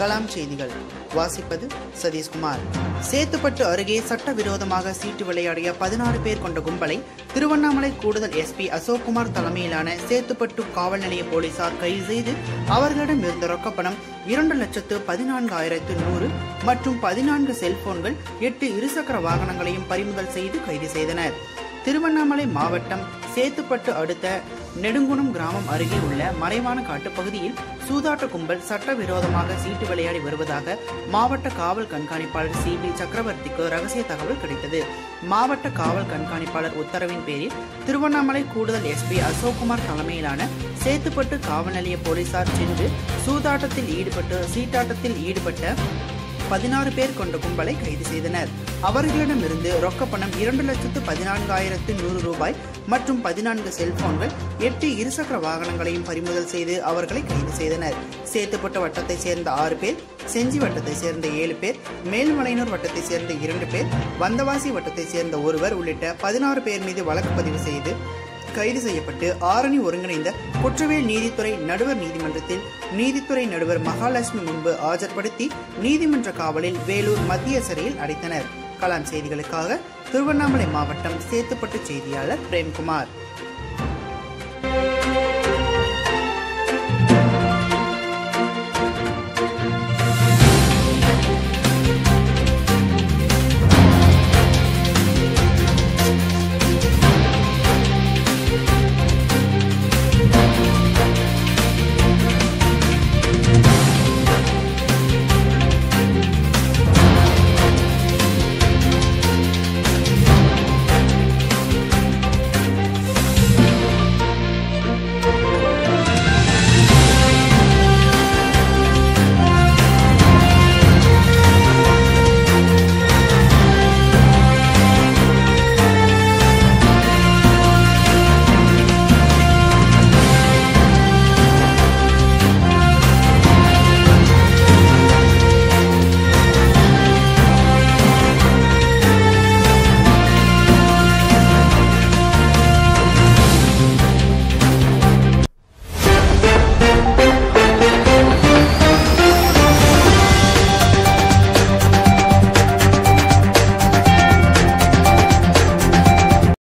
கலாம் செய்திகள். வாசிப்பது சதீஷ்குமார். சேத்துப்பட்டு அருகே சட்டவிரோதமாக சீட்டு விளையாடிய பதினாறு பேர் கொண்ட கும்பலை திருவண்ணாமலை கூடுதல் எஸ்பி அசோக்குமார் தலைமையிலான சேத்துப்பட்டு காவல் நிலைய போலீசார் கைது செய்து அவர்களிடம் இருந்த ரொக்கப்பணம் இரண்டு லட்சத்து பதினான்காயிரத்து நூறு மற்றும் பதினான்கு செல்போன்கள் எட்டு இருசக்கர வாகனங்களையும் பறிமுதல் செய்து கைது செய்தனர். திருவண்ணாமலை மாவட்டம் சேத்துப்பட்டு அடுத்த நெடுங்குணம் கிராமம் அருகே உள்ள மறைவான காட்டுப்பகுதியில் சூதாட்ட கும்பல் சட்டவிரோதமாக சீட்டு விளையாடி வருவதாக மாவட்ட காவல் கண்காணிப்பாளர் சி பி சக்கரவர்த்திக்கு ரகசிய தகவல் கிடைத்தது. மாவட்ட காவல் கண்காணிப்பாளர் உத்தரவின் பேரில் திருவண்ணாமலை கூடுதல் எஸ்பி அசோக்குமார் தலைமையிலான சேத்துப்பட்டு காவல் நிலைய போலீசார் சென்று சூதாட்டத்தில் ஈடுபட்டு சீட்டாட்டத்தில் ஈடுபட்ட பதினாறு பேர் கொண்ட கும்பலை கைது செய்தனர். அவர்களிடமிருந்து ரொக்கப்பணம் இரண்டு லட்சத்து பதினான்காயிரத்து நூறு ரூபாய் மற்றும் பதினான்கு செல்போன்கள் எட்டு இருசக்கர வாகனங்களையும் பறிமுதல் செய்து அவர்களை கைது செய்தனர். சேத்துப்பட்ட வட்டத்தை சேர்ந்த ஆறு பேர் செஞ்சி வட்டத்தை சேர்ந்த ஏழு பேர் மேல்மலையனூர் வட்டத்தை சேர்ந்த இரண்டு பேர் வந்தவாசி வட்டத்தை சேர்ந்த ஒருவர் உள்ளிட்ட பதினாறு பேர் மீது வழக்கு பதிவு செய்து கைது செய்யப்பட்டு ஆரணி ஒருங்கிணைந்த குற்றவியல் நீதித்துறை நடுவர் நீதிமன்றத்தில் நீதித்துறை நடுவர் மகாலட்சுமி முன்பு ஆஜர்படுத்தி நீதிமன்ற காவலில் வேலூர் மத்திய சிறையில் அடைத்தனர். கலாம் செய்திகளுக்காக திருவண்ணாமலை மாவட்டம் சேத்துப்பட்டு செய்தியாளர் பிரேம்குமார்.